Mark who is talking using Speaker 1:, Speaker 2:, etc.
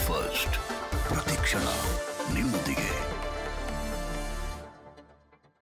Speaker 1: First ಪ್ರತಿಕ್ಷಣ ನಿಮ್ಮೊಂದಿಗೆ.